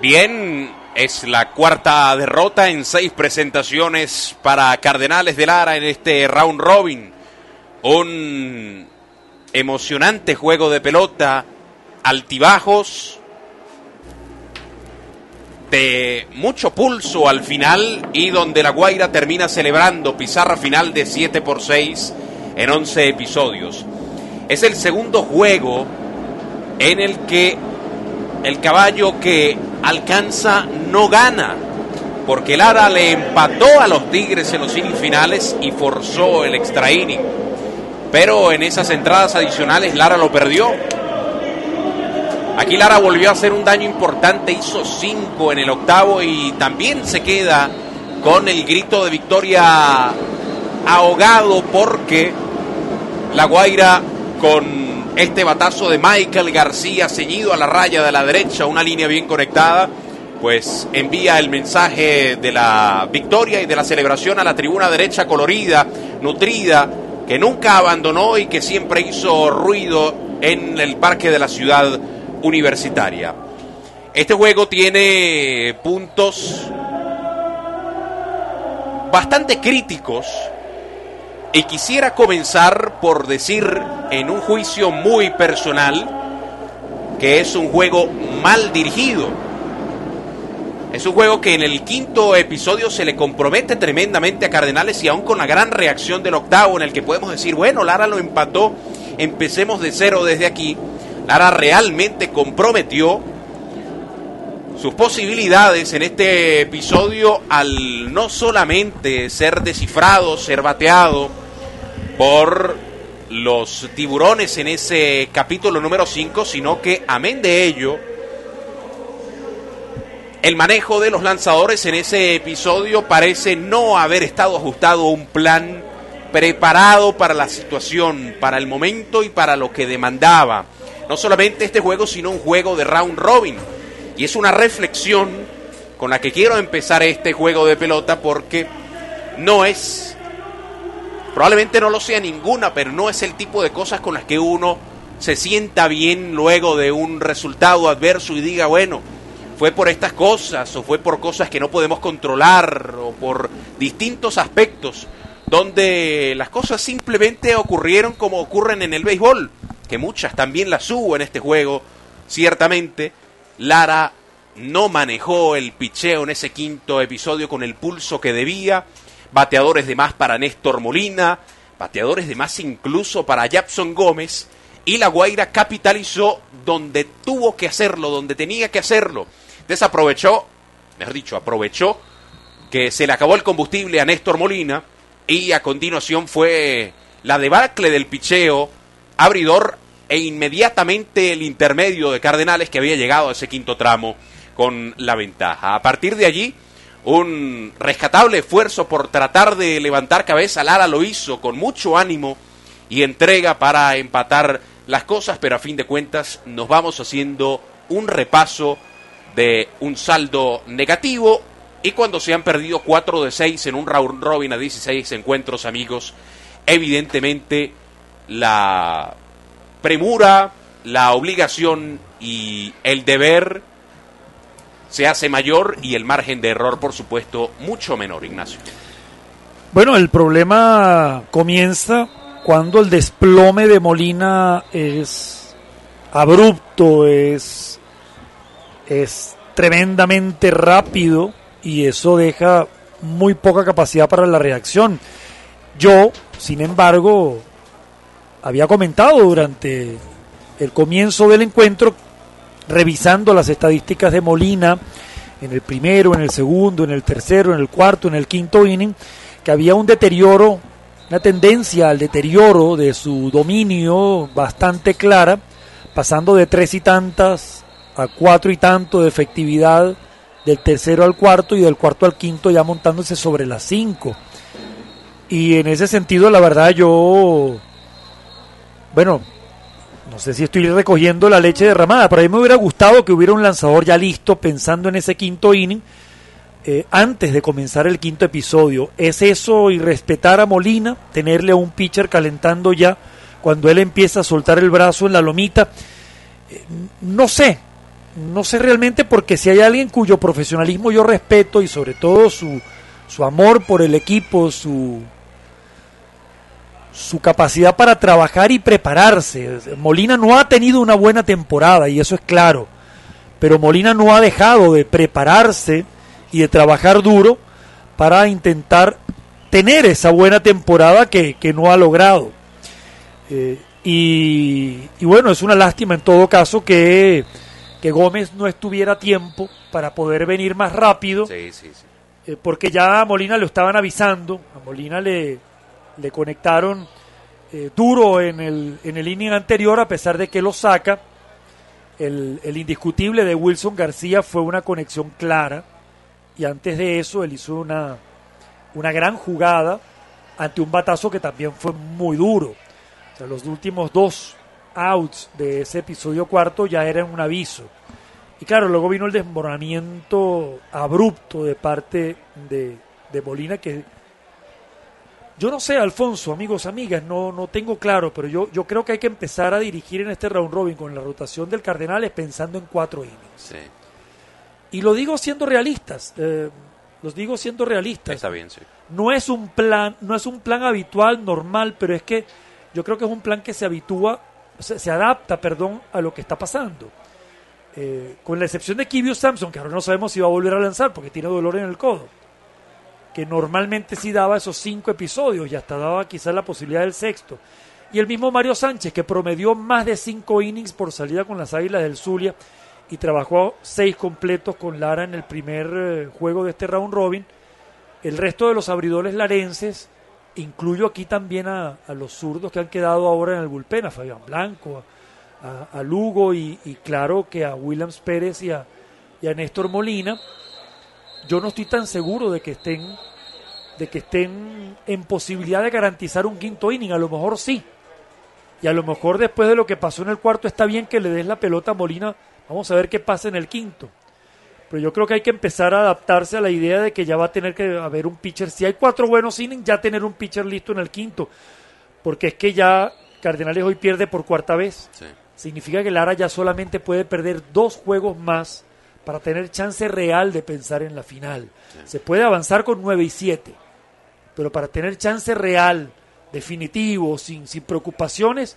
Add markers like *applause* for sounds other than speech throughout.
Bien, es la cuarta derrota en seis presentaciones para Cardenales de Lara en este round robin. Un emocionante juego de pelota, altibajos, de mucho pulso al final y donde la Guaira termina celebrando pizarra final de 7 por 6 en 11 episodios. Es el segundo juego en el que el caballo que alcanza no gana, porque Lara le empató a los Tigres en los innings finales y forzó el extra inning. Pero en esas entradas adicionales Lara lo perdió. Aquí Lara volvió a hacer un daño importante, hizo cinco en el octavo y también se queda con el grito de victoria ahogado porque La Guaira con este batazo de Michael García ceñido a la raya de la derecha, una línea bien conectada, pues envía el mensaje de la victoria y de la celebración a la tribuna derecha colorida, nutrida, que nunca abandonó y que siempre hizo ruido en el parque de la ciudad universitaria. Este juego tiene puntos bastante críticos y quisiera comenzar por decir en un juicio muy personal que es un juego mal dirigido. Es un juego que en el quinto episodio se le compromete tremendamente a Cardenales y aún con la gran reacción del octavo en el que podemos decir, bueno, Lara lo empató, empecemos de cero desde aquí. Lara realmente comprometió sus posibilidades en este episodio al no solamente ser descifrado, ser bateado por los tiburones en ese capítulo número 5, sino que amén de ello, el manejo de los lanzadores en ese episodio parece no haber estado ajustado a un plan preparado para la situación, para el momento y para lo que demandaba. No solamente este juego, sino un juego de round robin y es una reflexión con la que quiero empezar este juego de pelota porque no es, probablemente no lo sea ninguna, pero no es el tipo de cosas con las que uno se sienta bien luego de un resultado adverso y diga, bueno, fue por estas cosas o fue por cosas que no podemos controlar o por distintos aspectos donde las cosas simplemente ocurrieron como ocurren en el béisbol, que muchas también las hubo en este juego, ciertamente, Lara no manejó el picheo en ese quinto episodio con el pulso que debía. Bateadores de más para Néstor Molina, bateadores de más incluso para Japson Gómez. Y la Guaira capitalizó donde tuvo que hacerlo, donde tenía que hacerlo. Desaprovechó, mejor dicho, aprovechó que se le acabó el combustible a Néstor Molina. Y a continuación fue la debacle del picheo abridor e inmediatamente el intermedio de Cardenales que había llegado a ese quinto tramo con la ventaja. A partir de allí, un rescatable esfuerzo por tratar de levantar cabeza. Lara lo hizo con mucho ánimo y entrega para empatar las cosas, pero a fin de cuentas nos vamos haciendo un repaso de un saldo negativo y cuando se han perdido 4 de 6 en un round robin a 16 encuentros amigos, evidentemente la premura, la obligación y el deber se hace mayor y el margen de error, por supuesto, mucho menor, Ignacio. Bueno, el problema comienza cuando el desplome de Molina es abrupto, es, es tremendamente rápido y eso deja muy poca capacidad para la reacción. Yo, sin embargo, había comentado durante el comienzo del encuentro, revisando las estadísticas de Molina en el primero, en el segundo, en el tercero, en el cuarto, en el quinto inning, que había un deterioro, una tendencia al deterioro de su dominio bastante clara, pasando de tres y tantas a cuatro y tanto de efectividad del tercero al cuarto y del cuarto al quinto ya montándose sobre las cinco. Y en ese sentido, la verdad, yo bueno, no sé si estoy recogiendo la leche derramada, pero a mí me hubiera gustado que hubiera un lanzador ya listo pensando en ese quinto inning eh, antes de comenzar el quinto episodio. ¿Es eso y respetar a Molina, tenerle a un pitcher calentando ya cuando él empieza a soltar el brazo en la lomita? Eh, no sé, no sé realmente porque si hay alguien cuyo profesionalismo yo respeto y sobre todo su, su amor por el equipo, su, su capacidad para trabajar y prepararse. Molina no ha tenido una buena temporada y eso es claro, pero Molina no ha dejado de prepararse y de trabajar duro para intentar tener esa buena temporada que, no ha logrado. Eh, y, bueno, es una lástima en todo caso que, que, Gómez no estuviera a tiempo para poder venir más rápido. Sí, sí, sí. Eh, porque ya a Molina lo estaban avisando, a Molina le, le conectaron eh, duro en el, en el inning anterior, a pesar de que lo saca. El, el, indiscutible de Wilson García fue una conexión clara. Y antes de eso, él hizo una, una gran jugada ante un batazo que también fue muy duro. O sea, los últimos dos outs de ese episodio cuarto ya eran un aviso. Y claro, luego vino el desmoronamiento abrupto de parte de, de Molina que yo no sé, Alfonso, amigos, amigas, no, no tengo claro, pero yo, yo creo que hay que empezar a dirigir en este round robin con la rotación del Cardenales pensando en cuatro innings. Y lo digo siendo realistas, eh, los digo siendo realistas. Está bien, sí. No es un plan, no es un plan habitual, normal, pero es que yo creo que es un plan que se habitúa, se, se adapta, perdón, a lo que está pasando. Eh, con la excepción de Kibio Samson, que ahora no sabemos si va a volver a lanzar porque tiene dolor en el codo que normalmente sí daba esos cinco episodios y hasta daba quizás la posibilidad del sexto. Y el mismo Mario Sánchez, que promedió más de cinco innings por salida con las Águilas del Zulia y trabajó seis completos con Lara en el primer eh, juego de este round robin. El resto de los abridores larenses, incluyo aquí también a, los zurdos que han quedado ahora en el bullpen, a Fabián Blanco, a, Lugo y, claro que a Williams Pérez y a, y a Néstor Molina, yo no estoy tan seguro de que estén de que estén en posibilidad de garantizar un quinto inning, a lo mejor sí. Y a lo mejor después de lo que pasó en el cuarto está bien que le des la pelota a Molina, vamos a ver qué pasa en el quinto. Pero yo creo que hay que empezar a adaptarse a la idea de que ya va a tener que haber un pitcher. Si hay cuatro buenos innings, ya tener un pitcher listo en el quinto. Porque es que ya Cardenales hoy pierde por cuarta vez. Significa que Lara ya solamente puede perder dos juegos más para tener chance real de pensar en la final. Se puede avanzar con 9 y 7, pero para tener chance real, definitivo, sin, sin preocupaciones,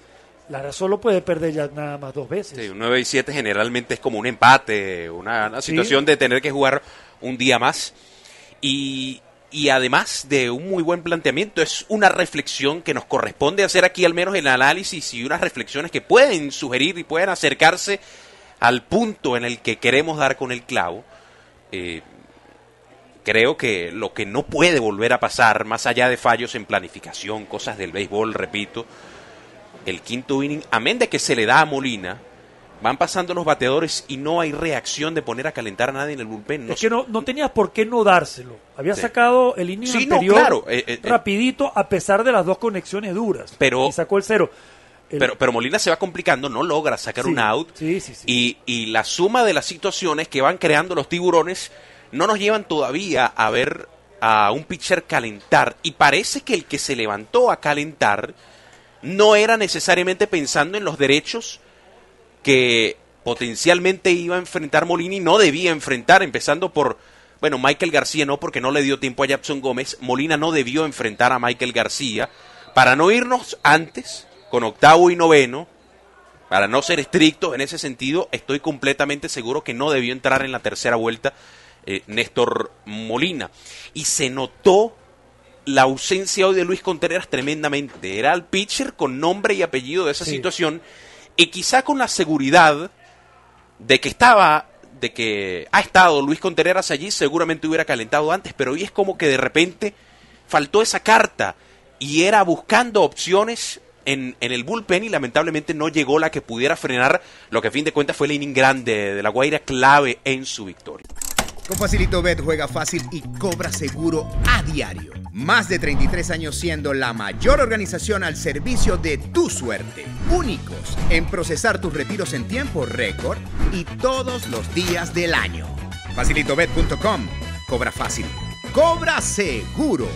Lara solo puede perder ya nada más dos veces. Sí, un 9 y 7 generalmente es como un empate, una, situación de tener que jugar un día más. Y, y además de un muy buen planteamiento, es una reflexión que nos corresponde hacer aquí, al menos en el análisis, y unas reflexiones que pueden sugerir y pueden acercarse al punto en el que queremos dar con el clavo, eh, creo que lo que no puede volver a pasar, más allá de fallos en planificación, cosas del béisbol, repito, el quinto inning, amén de que se le da a Molina, van pasando los bateadores y no hay reacción de poner a calentar a nadie en el bullpen. es que no, no tenías por qué no dárselo. Había sacado el inning anterior eh, eh, rapidito a pesar de las dos conexiones duras. Pero, y sacó el cero. Pero, pero Molina se va complicando, no logra sacar un out. y, y la suma de las situaciones que van creando los tiburones no nos llevan todavía a ver a un pitcher calentar. Y parece que el que se levantó a calentar no era necesariamente pensando en los derechos que potencialmente iba a enfrentar Molina y no debía enfrentar, empezando por, bueno, Michael García no, porque no le dio tiempo a Jackson Gómez. Molina no debió enfrentar a Michael García. Para no irnos antes, con octavo y noveno, para no ser estricto en ese sentido, estoy completamente seguro que no debió entrar en la tercera vuelta eh, Néstor Molina. Y se notó la ausencia hoy de Luis Contreras tremendamente. Era el pitcher con nombre y apellido de esa situación y quizá con la seguridad de que estaba, de que ha estado Luis Contreras allí, seguramente hubiera calentado antes, pero hoy es como que de repente faltó esa carta y era buscando opciones en, el bullpen y lamentablemente no llegó la que pudiera frenar lo que a fin de cuentas fue el inning grande de la Guaira clave en su victoria. Con Facilito Bet juega fácil y cobra seguro a diario. Más de 33 años siendo la mayor organización al servicio de tu suerte. Únicos en procesar tus retiros en tiempo récord y todos los días del año. Facilitobet.com. Cobra fácil. Cobra seguro.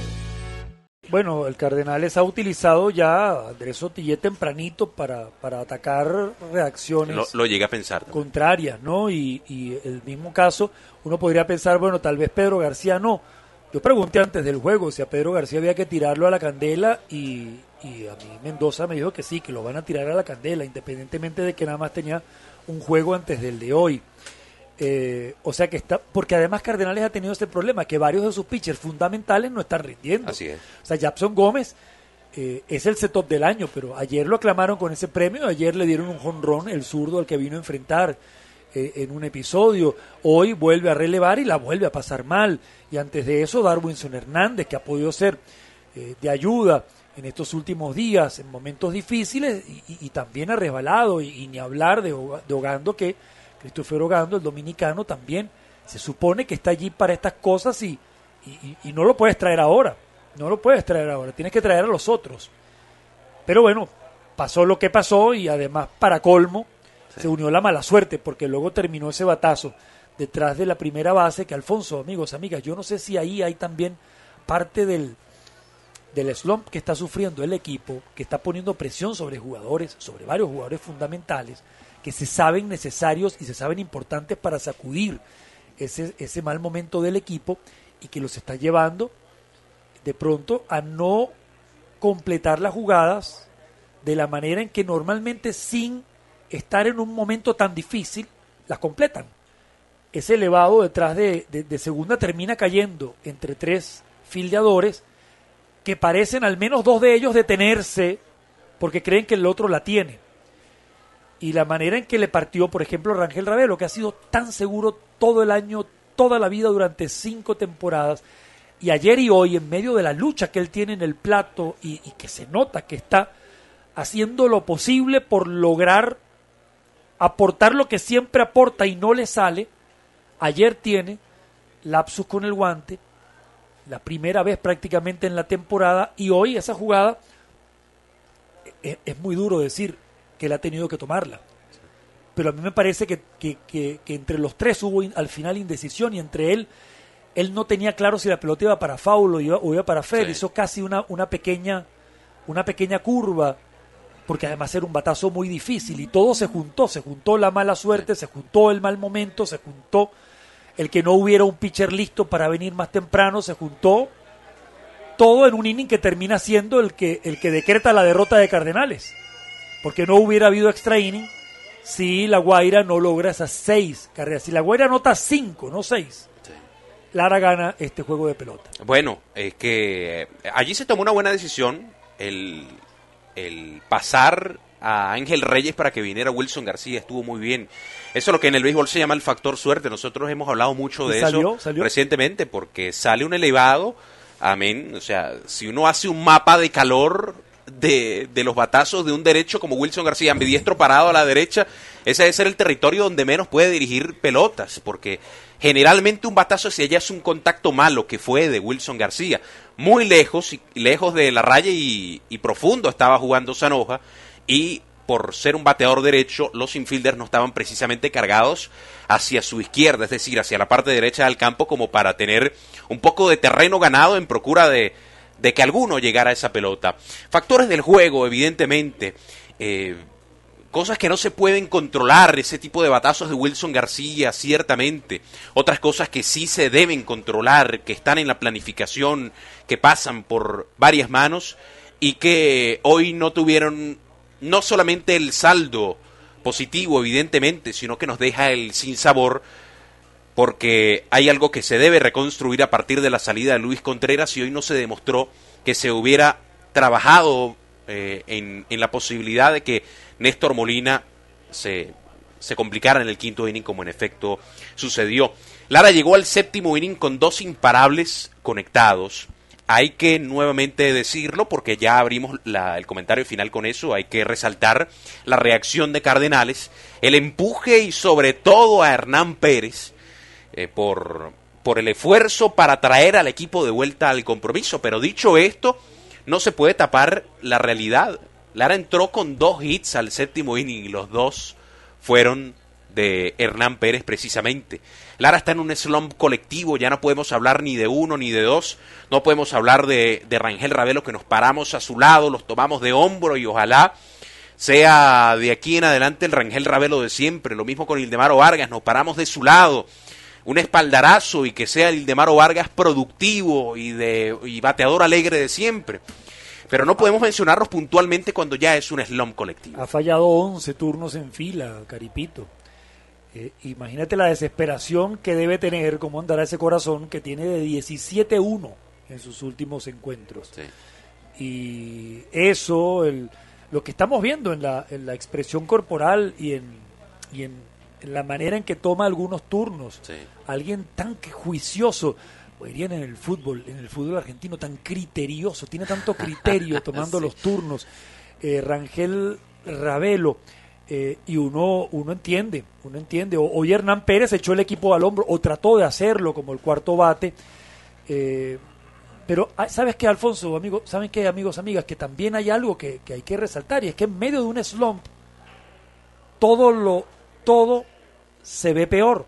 Bueno, el Cardenales ha utilizado ya a Andrés Sotillé tempranito para, para atacar reacciones Lo, lo llegué a pensar. también. contrarias, ¿no? Y, y el mismo caso, uno podría pensar, bueno, tal vez Pedro García no. Yo pregunté antes del juego si a Pedro García había que tirarlo a la candela y, y a mí Mendoza me dijo que sí, que lo van a tirar a la candela, independientemente de que nada más tenía un juego antes del de hoy. Eh, o sea que está, porque además Cardenales ha tenido este problema, que varios de sus pitchers fundamentales no están rindiendo. Así es. O sea, Japson Gómez eh, es el setup del año, pero ayer lo aclamaron con ese premio, ayer le dieron un jonrón, el zurdo al que vino a enfrentar eh, en un episodio, hoy vuelve a relevar y la vuelve a pasar mal. Y antes de eso, Darwinson Hernández, que ha podido ser eh, de ayuda en estos últimos días, en momentos difíciles, y, y- y también ha resbalado, y, y ni hablar de, de Ogando, que Christopher Ogando, el dominicano, también se supone que está allí para estas cosas y, y- y- y no lo puedes traer ahora, no lo puedes traer ahora, tienes que traer a los otros. Pero bueno, pasó lo que pasó y además, para colmo, se unió la mala suerte porque luego terminó ese batazo detrás de la primera base que Alfonso, amigos, amigas, yo no sé si ahí hay también parte del, del slump que está sufriendo el equipo, que está poniendo presión sobre jugadores, sobre varios jugadores fundamentales, que se saben necesarios y se saben importantes para sacudir ese, ese mal momento del equipo y que los está llevando de pronto a no completar las jugadas de la manera en que normalmente sin estar en un momento tan difícil las completan. Ese elevado detrás de, de- de segunda termina cayendo entre tres fildeadores que parecen al menos dos de ellos detenerse porque creen que el otro la tiene. Y la manera en que le partió, por ejemplo, Rangel Ravelo, que ha sido tan seguro todo el año, toda la vida durante cinco temporadas, y ayer y hoy, en medio de la lucha que él tiene en el plato y, que se nota que está haciendo lo posible por lograr aportar lo que siempre aporta y no le sale, ayer tiene lapsus con el guante, la primera vez prácticamente en la temporada, y hoy esa jugada es, es muy duro decir que él ha tenido que tomarla. Pero a mí me parece que, que- que- que entre los tres hubo in- al final indecisión y entre él, él no tenía claro si la pelota iba para Foul o iba, o iba para Fred. Sí. Hizo casi una, una, pequeña, una pequeña curva, porque además era un batazo muy difícil y todo se juntó. Se juntó la mala suerte, se juntó el mal momento, se juntó el que no hubiera un pitcher listo para venir más temprano, se juntó todo en un inning que termina siendo el que, el que decreta la derrota de Cardenales. Porque no hubiera habido extra inning si la Guaira no logra esas seis carreras. Si la Guaira anota cinco, no seis, Lara gana este juego de pelota. Bueno, es que eh, allí se tomó una buena decisión el, el pasar a Ángel Reyes para que viniera Wilson García, estuvo muy bien. Eso es lo que en el béisbol se llama el factor suerte. Nosotros hemos hablado mucho ¿Y de salió? eso ¿Salió? recientemente porque sale un elevado, amén. O sea, si uno hace un mapa de calor de, de los batazos de un derecho como Wilson García, ambidiestro parado a la derecha, ese debe ser el territorio donde menos puede dirigir pelotas, porque generalmente un batazo hacia allá es un contacto malo que fue de Wilson García. Muy lejos, y lejos de la raya y, profundo estaba jugando Sanoja y por ser un bateador derecho, los infielders no estaban precisamente cargados hacia su izquierda, es decir, hacia la parte derecha del campo, como para tener un poco de terreno ganado en procura de, de que alguno llegara a esa pelota. Factores del juego, evidentemente. eh, cosas que no se pueden controlar, ese tipo de batazos de Wilson García, ciertamente. Otras cosas que sí se deben controlar, que están en la planificación, que pasan por varias manos y que hoy no tuvieron no solamente el saldo positivo, evidentemente, sino que nos deja el sinsabor porque hay algo que se debe reconstruir a partir de la salida de Luis Contreras y hoy no se demostró que se hubiera trabajado eh, en, la posibilidad de que Néstor Molina se, se complicara en el quinto inning como en efecto sucedió. Lara llegó al séptimo inning con dos imparables conectados. Hay que nuevamente decirlo porque ya abrimos la- el comentario final con eso. Hay que resaltar la reacción de Cardenales, el empuje y sobre todo a Hernán Pérez eh, por, por el esfuerzo para traer al equipo de vuelta al compromiso. Pero dicho esto, no se puede tapar la realidad. Lara entró con dos hits al séptimo inning y los dos fueron de Hernán Pérez precisamente. Lara está en un slump colectivo, ya no podemos hablar ni de uno ni de dos, no podemos hablar de, de Rangel Ravelo que nos paramos a su lado, los tomamos de hombro y ojalá sea de aquí en adelante el Rangel Ravelo de siempre, lo mismo con Ildemaro Vargas, nos paramos de su lado, un espaldarazo y que sea el Ildemaro Vargas productivo y, de, y bateador alegre de siempre. Pero no podemos mencionarlos puntualmente cuando ya es un slump colectivo. Ha fallado 11 turnos en fila, Caripito. Eh, imagínate la desesperación que debe tener, cómo andará ese corazón que tiene de 17-1 en sus últimos encuentros. Y eso, el, lo que estamos viendo en la, en la expresión corporal y en, y en, la manera en que toma algunos turnos, alguien tan que juicioso, o dirían en el fútbol, en el fútbol argentino, tan criterioso, tiene tanto criterio *laughs* tomando los turnos. Eh, Rangel Ravelo eh, y uno, uno entiende, uno entiende. hoy Hernán Pérez echó el equipo al hombro o trató de hacerlo como el cuarto bate. Eh, pero sabes qué, Alfonso, amigo, saben qué, amigos, amigas, que también hay algo que, hay que resaltar y es que en medio de un slump todo lo, todo se ve peor.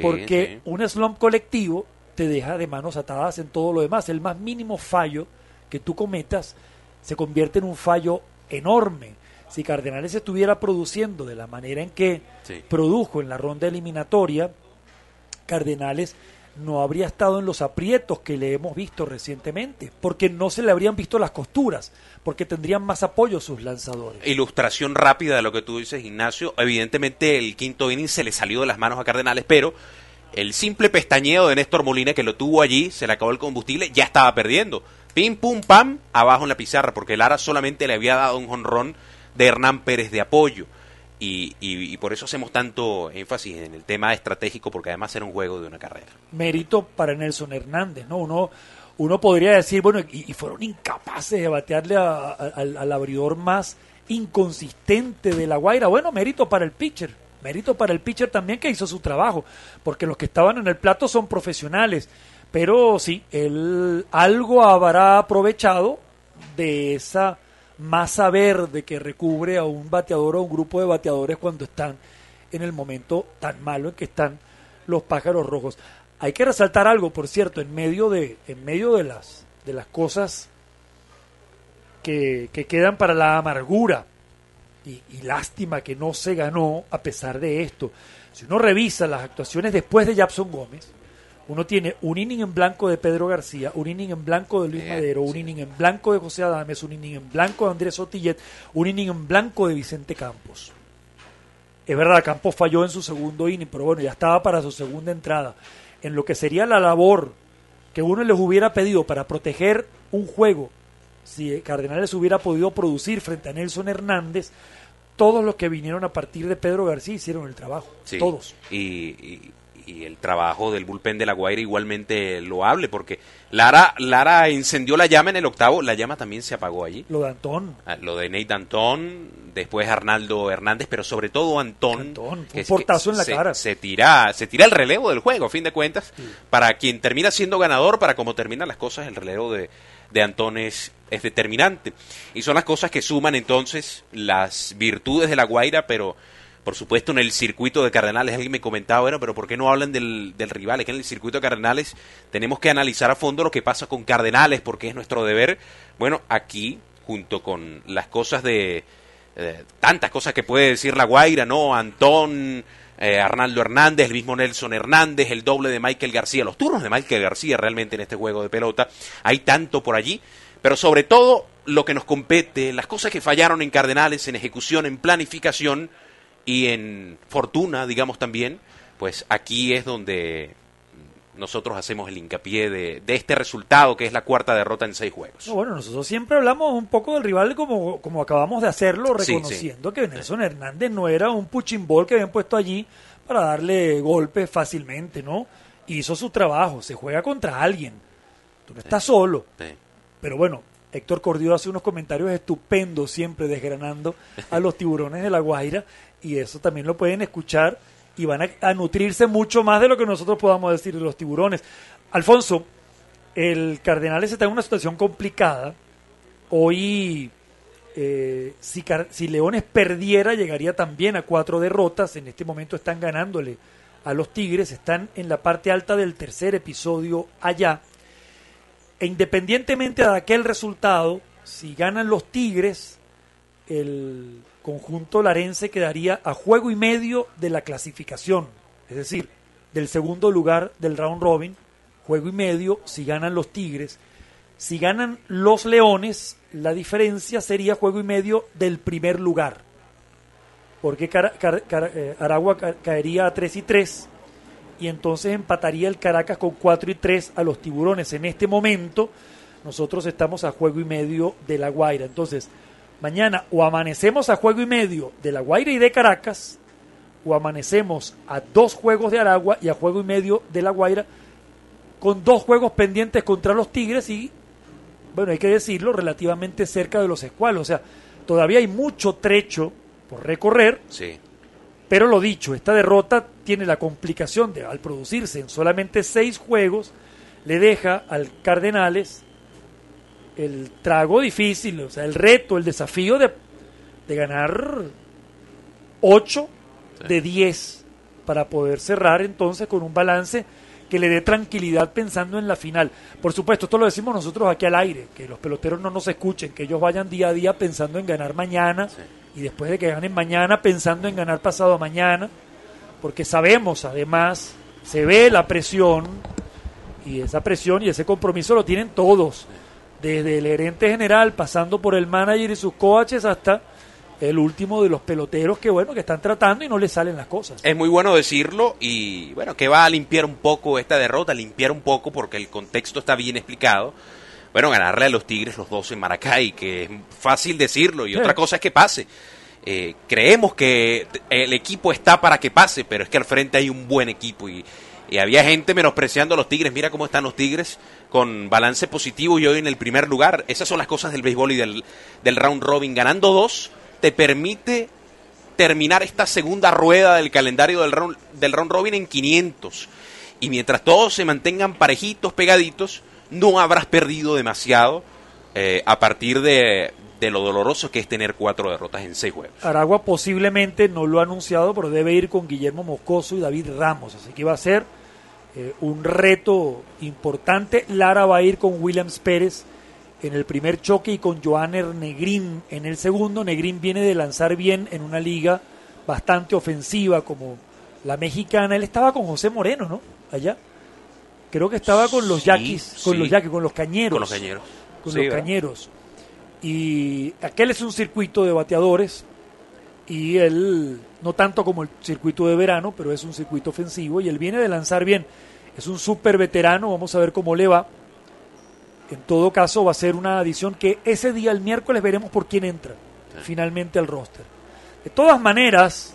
porque un slump colectivo te deja de manos atadas en todo lo demás. El más mínimo fallo que tú cometas se convierte en un fallo enorme si Cardenales estuviera produciendo de la manera en que produjo en la ronda eliminatoria, Cardenales no habría estado en los aprietos que le hemos visto recientemente, porque no se le habrían visto las costuras, porque tendrían más apoyo sus lanzadores. Ilustración rápida de lo que tú dices, Ignacio. Evidentemente el quinto inning se le salió de las manos a Cardenales, pero el simple pestañeo de Néstor Molina que lo tuvo allí, se le acabó el combustible, ya estaba perdiendo. Pim, pum, pam, abajo en la pizarra, porque Lara solamente le había dado un jonrón de Hernán Pérez de apoyo. Y, y, por eso hacemos tanto énfasis en el tema estratégico, porque además era un juego de una carrera. Mérito para Nelson Hernández, ¿no? Uno, uno podría decir, bueno, y, fueron incapaces de batearle al abridor más inconsistente de la Guaira. Bueno, mérito para el pitcher, mérito para el pitcher también que hizo su trabajo, porque los que estaban en el plato son profesionales. Pero sí, él algo habrá aprovechado de esa masa verde que recubre a un bateador o a un grupo de bateadores cuando están en el momento tan malo en que están los pájaros rojos. Hay que resaltar algo, por cierto, en medio de, en medio de las, de las cosas que, que quedan para la amargura y, y, lástima que no se ganó a pesar de esto. Si uno revisa las actuaciones después de Japson Gómez, uno tiene un inning en blanco de Pedro García, un inning en blanco de Luis Madero, un inning en blanco de José Adames, un inning en blanco de Andrés Otillet, un inning en blanco de Vicente Campos. Es verdad, Campos falló en su segundo inning, pero bueno, ya estaba para su segunda entrada. En lo que sería la labor que uno les hubiera pedido para proteger un juego, si Cardenales hubiera podido producir frente a Nelson Hernández, todos los que vinieron a partir de Pedro García hicieron el trabajo. todos. y y el trabajo del bullpen de la Guaira igualmente loable, porque Lara, Lara encendió la llama en el octavo, la llama también se apagó allí. Lo de Antón. Ah, lo de Nate Antón, después Arnaldo Hernández, pero sobre todo Antón. Antón un portazo en la cara. Se tira, se tira el relevo del juego, a fin de cuentas, para quien termina siendo ganador, para cómo terminan las cosas, el relevo de, de Antón es, es determinante. Y son las cosas que suman entonces las virtudes de la Guaira, pero por supuesto, en el circuito de Cardenales, alguien me comentaba, bueno, pero ¿por qué no hablan del, del rival? Es que en el circuito de Cardenales tenemos que analizar a fondo lo que pasa con Cardenales, porque es nuestro deber. Bueno, aquí, junto con las cosas de... Eh, tantas cosas que puede decir La Guaira, ¿no? Antón, eh, Arnaldo Hernández, el mismo Nelson Hernández, el doble de Michael García, los turnos de Michael García realmente en este juego de pelota. Hay tanto por allí, pero sobre todo lo que nos compete, las cosas que fallaron en Cardenales, en ejecución, en planificación, y en fortuna, digamos también, pues aquí es donde nosotros hacemos el hincapié de, este resultado que es la cuarta derrota en seis juegos. bueno, nosotros siempre hablamos un poco del rival como, como acabamos de hacerlo, reconociendo que Nelson Hernández no era un puchimbol que habían puesto allí para darle golpes fácilmente, ¿no? Hizo su trabajo, se juega contra alguien. Tú no estás solo. Pero bueno, Héctor Cordillo hace unos comentarios estupendos siempre desgranando a los tiburones de la Guaira y eso también lo pueden escuchar y van a, nutrirse mucho más de lo que nosotros podamos decir de los tiburones. Alfonso, el Cardenales está en una situación complicada. Hoy eh, si, si Leones perdiera, llegaría también a cuatro derrotas. En este momento están ganándole a los Tigres, están en la parte alta del tercer episodio allá. E independientemente de aquel resultado, si ganan los Tigres, el conjunto larense quedaría a juego y medio de la clasificación, es decir, del segundo lugar del round robin, juego y medio si ganan los Tigres. Si ganan los Leones, la diferencia sería juego y medio del primer lugar. Porque eh, Aragua caería a 3 y 3 y entonces empataría el Caracas con 4 y 3 a los tiburones. En este momento nosotros estamos a juego y medio de La Guaira. Entonces, mañana o amanecemos a juego y medio de La Guaira y de Caracas, o amanecemos a dos juegos de Aragua y a juego y medio de La Guaira, con dos juegos pendientes contra los Tigres y bueno, hay que decirlo, relativamente cerca de los escualos. O sea, todavía hay mucho trecho por recorrer. Sí. Pero lo dicho, esta derrota tiene la complicación de, al producirse en solamente seis juegos, le deja al Cardenales el trago difícil, o sea, el reto, el desafío de, de ganar ocho de diez para poder cerrar entonces con un balance que le dé tranquilidad pensando en la final. Por supuesto, esto lo decimos nosotros aquí al aire, que los peloteros no nos escuchen, que ellos vayan día a día pensando en ganar mañana y después de que ganen mañana pensando en ganar pasado mañana, porque sabemos además, se ve la presión y esa presión y ese compromiso lo tienen todos, desde el gerente general, pasando por el manager y sus coaches hasta el último de los peloteros que bueno que están tratando y no les salen las cosas. Es muy bueno decirlo y bueno que va a limpiar un poco esta derrota, limpiar un poco porque el contexto está bien explicado. Bueno, ganarle a los Tigres los dos en Maracay, que es fácil decirlo y otra cosa es que pase. Eh, creemos que el equipo está para que pase, pero es que al frente hay un buen equipo y, y había gente menospreciando a los Tigres. Mira cómo están los Tigres con balance positivo y hoy en el primer lugar. Esas son las cosas del béisbol y del, del round robin. Ganando dos, te permite terminar esta segunda rueda del calendario del round, del round robin en 500. Y mientras todos se mantengan parejitos, pegaditos, no habrás perdido demasiado eh, a partir de, de, lo doloroso que es tener cuatro derrotas en seis juegos. Aragua posiblemente no lo ha anunciado, pero debe ir con Guillermo Moscoso y David Ramos. Así que va a ser eh, un reto importante. Lara va a ir con Williams Pérez en el primer choque y con Joanner Negrín en el segundo. Negrín viene de lanzar bien en una liga bastante ofensiva como la mexicana. Él estaba con José Moreno, ¿no? Allá. Creo que estaba con los yaquis, con los yaquis, con los cañeros. Con los cañeros. Con los cañeros. Y aquel es un circuito de bateadores y él, no tanto como el circuito de verano, pero es un circuito ofensivo y él viene de lanzar bien. Es un súper veterano, vamos a ver cómo le va en todo caso, va a ser una adición que ese día, el miércoles, veremos por quién entra finalmente al roster. De todas maneras,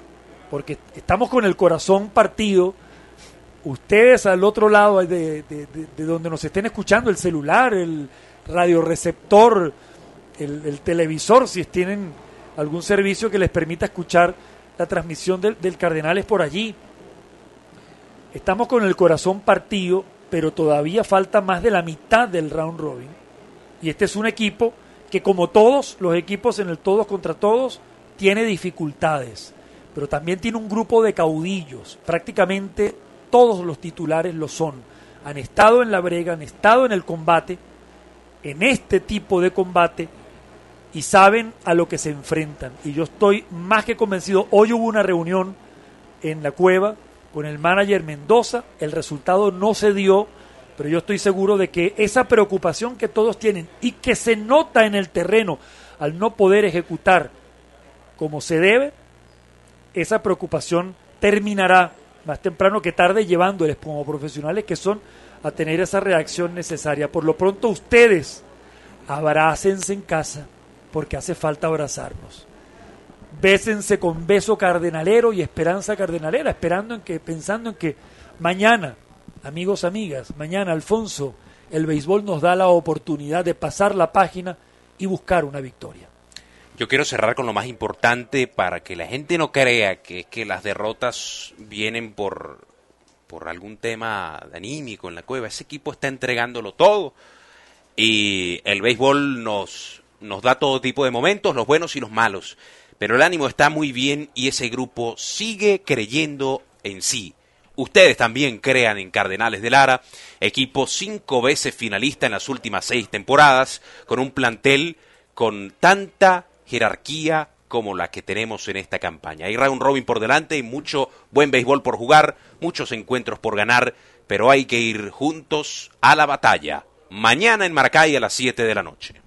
porque estamos con el corazón partido, ustedes al otro lado de, donde nos estén escuchando, el celular, el radioreceptor, el, el, televisor, si tienen algún servicio que les permita escuchar la transmisión del, del Cardenales por allí. Estamos con el corazón partido pero todavía falta más de la mitad del round robin. Y este es un equipo que como todos los equipos en el todos contra todos, tiene dificultades, pero también tiene un grupo de caudillos. Prácticamente todos los titulares lo son. Han estado en la brega, han estado en el combate, en este tipo de combate, y saben a lo que se enfrentan. Y yo estoy más que convencido. Hoy hubo una reunión en la cueva con el manager Mendoza, el resultado no se dio, pero yo estoy seguro de que esa preocupación que todos tienen y que se nota en el terreno al no poder ejecutar como se debe, esa preocupación terminará más temprano que tarde llevándoles como profesionales que son a tener esa reacción necesaria. Por lo pronto ustedes abrácense en casa porque hace falta abrazarnos bésense con beso cardenalero y esperanza cardenalera, esperando en que, pensando en que mañana, amigos, amigas, mañana, Alfonso, el béisbol nos da la oportunidad de pasar la página y buscar una victoria. Yo quiero cerrar con lo más importante para que la gente no crea que es que las derrotas vienen por, por algún tema anímico en la cueva. Ese equipo está entregándolo todo y el béisbol nos nos da todo tipo de momentos, los buenos y los malos, pero el ánimo está muy bien y ese grupo sigue creyendo en sí. Ustedes también crean en Cardenales de Lara, equipo cinco veces finalista en las últimas seis temporadas, con un plantel con tanta jerarquía como la que tenemos en esta campaña. Hay round robin por delante y mucho buen béisbol por jugar, muchos encuentros por ganar, pero hay que ir juntos a la batalla. Mañana en Maracay a las 7 de la noche.